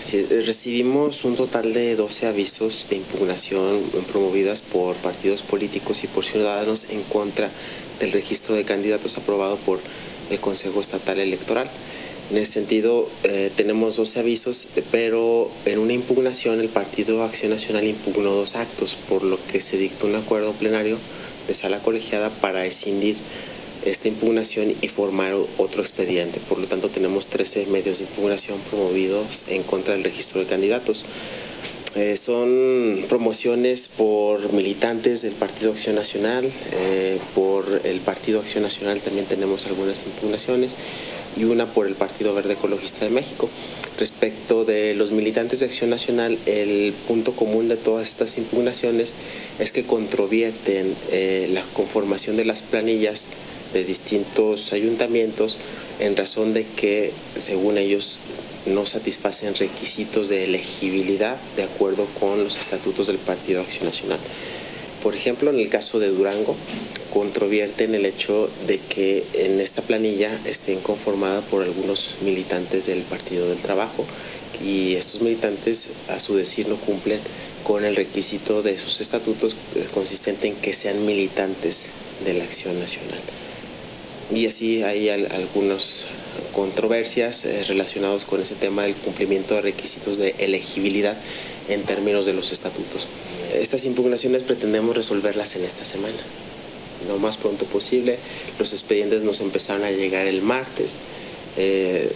Es, recibimos un total de 12 avisos de impugnación promovidas por partidos políticos y por ciudadanos en contra del registro de candidatos aprobado por el Consejo Estatal Electoral. En ese sentido, eh, tenemos 12 avisos, pero en una impugnación el Partido Acción Nacional impugnó dos actos, por lo que se dictó un acuerdo plenario de sala colegiada para escindir esta impugnación y formar otro expediente. Por lo tanto, tenemos 13 medios de impugnación promovidos en contra del registro de candidatos. Eh, son promociones por militantes del Partido Acción Nacional, eh, por el Partido Acción Nacional también tenemos algunas impugnaciones y una por el Partido Verde Ecologista de México. Respecto de los militantes de Acción Nacional, el punto común de todas estas impugnaciones es que controvierten eh, la conformación de las planillas de distintos ayuntamientos en razón de que, según ellos, no satisfacen requisitos de elegibilidad de acuerdo con los estatutos del Partido Acción Nacional. Por ejemplo, en el caso de Durango, controvierten el hecho de que en esta planilla estén conformada por algunos militantes del Partido del Trabajo y estos militantes, a su decir, no cumplen con el requisito de sus estatutos eh, consistente en que sean militantes de la Acción Nacional. Y así hay algunos controversias eh, relacionadas con ese tema del cumplimiento de requisitos de elegibilidad en términos de los estatutos. Estas impugnaciones pretendemos resolverlas en esta semana, lo más pronto posible. Los expedientes nos empezaron a llegar el martes. Eh,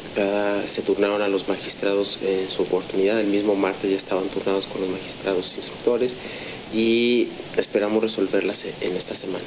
se turnaron a los magistrados en su oportunidad. El mismo martes ya estaban turnados con los magistrados instructores y esperamos resolverlas en esta semana.